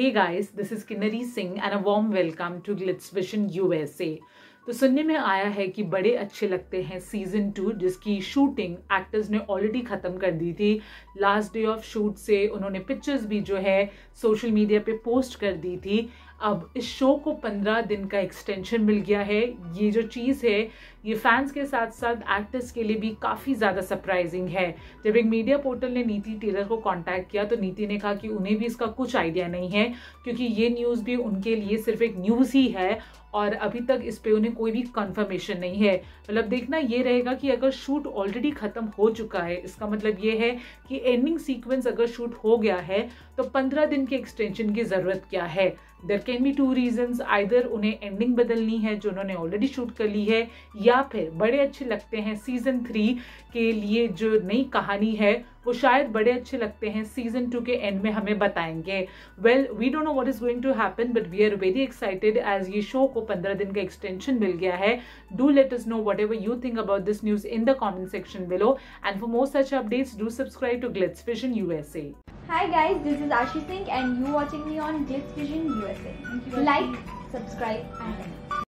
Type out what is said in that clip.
Hey guys, this is Kinnari Singh and a warm welcome to Glitz Vision USA. तो सुनने में आया है कि बड़े अच्छे लगते हैं सीज़न टू जिसकी शूटिंग एक्टर्स ने ऑलरेडी ख़त्म कर दी थी। लास्ट डे ऑफ़ शूट से उन्होंने पिक्चर्स भी जो है सोशल मीडिया पे पोस्ट कर दी थी। अब इस शो को पंद्रह दिन का एक्सटेंशन मिल गया है। ये जो चीज़ है, ये फैंस के साथ साथ एक्टर्स के लिए भी काफ़ी ज़्यादा सरप्राइजिंग है। जब एक मीडिया पोर्टल ने नीति टेलर को कांटेक्ट किया तो नीति ने कहा कि उन्हें भी इसका कुछ आइडिया नहीं है, क्योंकि ये न्यूज़ भी उनके लिए सिर्फ़ एक न्यूज़ ही है और अभी तक इस पे उन्हें कोई भी कंफर्मेशन नहीं है। मतलब देखना ये रहेगा कि अगर शूट ऑलरेडी ख़त्म हो चुका है, इसका मतलब ये है कि एंडिंग सीक्वेंस अगर शूट हो गया है तो पंद्रह दिन के एक्सटेंशन की ज़रूरत क्या है? There can be two reasons either उन्हें एंडिंग बदलनी है, जो उन्होंने ऑलरेडी शूट कर ली है, या फिर बड़े अच्छे लगते हैं सीज़न थ्री के लिए जो नई कहानी है, वो शायद बड़े अच्छे लगते हैं सीज़न टू के एंड में हमें बताएँगे। Well we don't know what is going to happen but we are very excited as ये शो को पंद्रह दिन का एक्सटेंशन मिल गया है। Do let us know whatever you think about this news in the comment section below and for more such updates do subscribe to Glitz vision USA Hi guys, this is Ashi Singh and you watching me on Glitz Vision USA. Like, subscribe and.